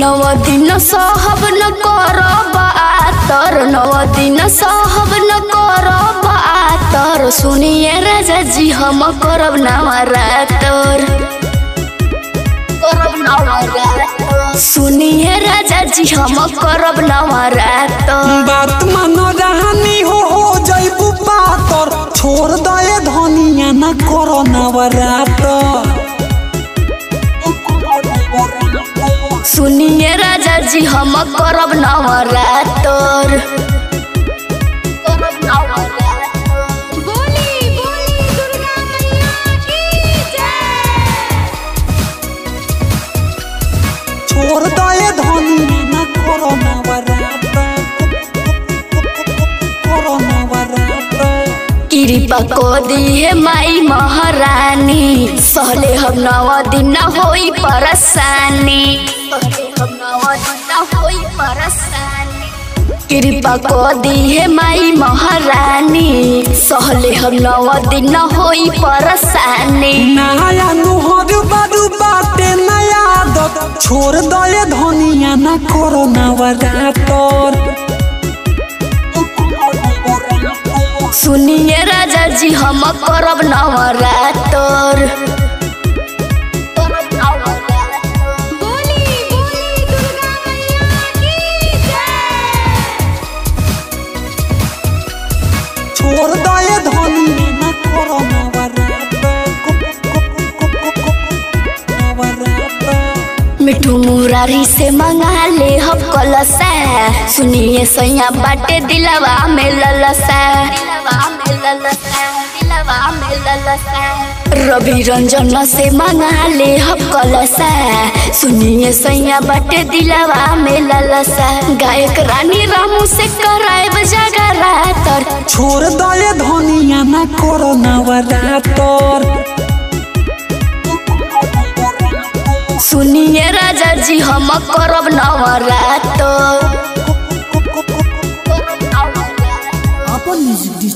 नव दिन सहब न करब आतर नव दिन सहब न करब आतर सुनिए राजा जी हम करब नवरातर सुनिए राजा जी हम करब नवरातर बात मानो रानी हो हो जैबू पातर छोड़ दो ये धोनिया न करो नवरात सुनिए राजा जी हम करब नवरातर। छोड़ दो करो करो नवरात कृपा को दी है माई महारानी। सहले हम नव दिन न होई परेशानी। हम होई कृपा को दी है माई महारानी। सहले हम नव दिन होई परेशानी। नया नुहर बारू बाटे नया आदत छोड़ दो ये धोनिया न करो सुनिए राजा जी हम करब नवरातर। मुरारी से मंगा ले हम कलसा सुनिए सैया बाटे दिलवा में ललसा दिलवा में ललसा रवि रंजन से मंगा ले हम कलसा सुनिए सैया बाटे दिलवा में ललसा गायक रानी रामू से कराएब जगरातर छोड़ दो धोनिया न करो नवरातर सुनिए राजा जी हम करब नवरातर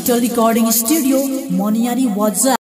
Digital Recording Studio, Moniari Waza.